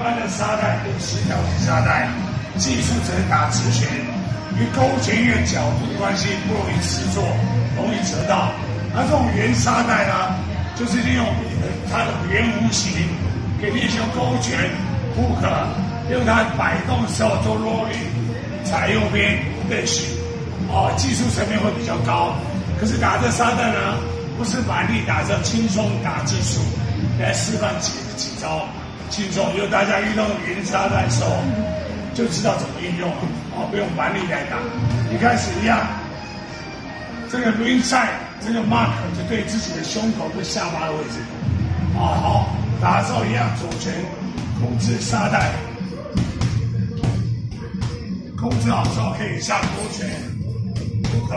一般的沙袋跟协调型沙袋，技术只能打直拳，因为勾拳因为角度的关系不容易吃错，容易折到。而这种圆沙袋呢，就是利用它的圆弧形，给练习勾拳、扑克，用它摆动的时候做 rolling，踩右边对起，哦，技术层面会比较高。可是打这沙袋呢，不是蛮力打，是轻松打技术。来示范几几招，轻松。因为大家遇到云沙袋的时候，就知道怎么运用了，哦，不用蛮力来打。一开始一样，这个 ring side 这个 mark 就对自己的胸口跟下巴的位置，啊，好，打的时候一样，左拳控制沙袋，控制好之后可以下勾拳，不可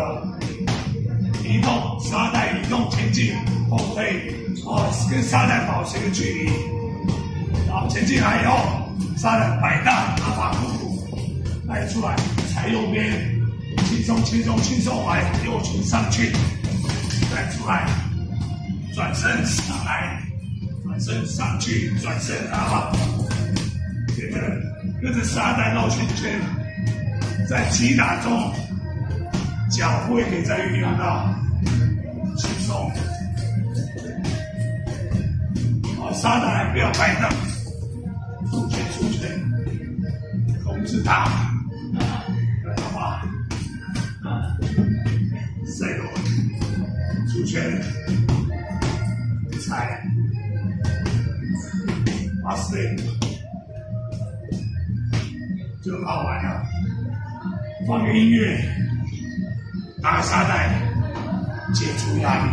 移动沙袋移动前进后退。哦，跟沙袋保持一个距离，好，前进来以后，沙袋摆荡，阿法库库，来出来，踩右边，轻松轻松轻松来，右拳上去，再出来，转身上来，转身上去，转身啊，跟着跟着沙袋绕圈圈，在击打中，脚步也可以再运用到，轻松。沙袋不要摆荡，控制它，好吧？再落，出拳，踩，八十倍，就好玩了。放个音乐，打个沙袋，解除压力。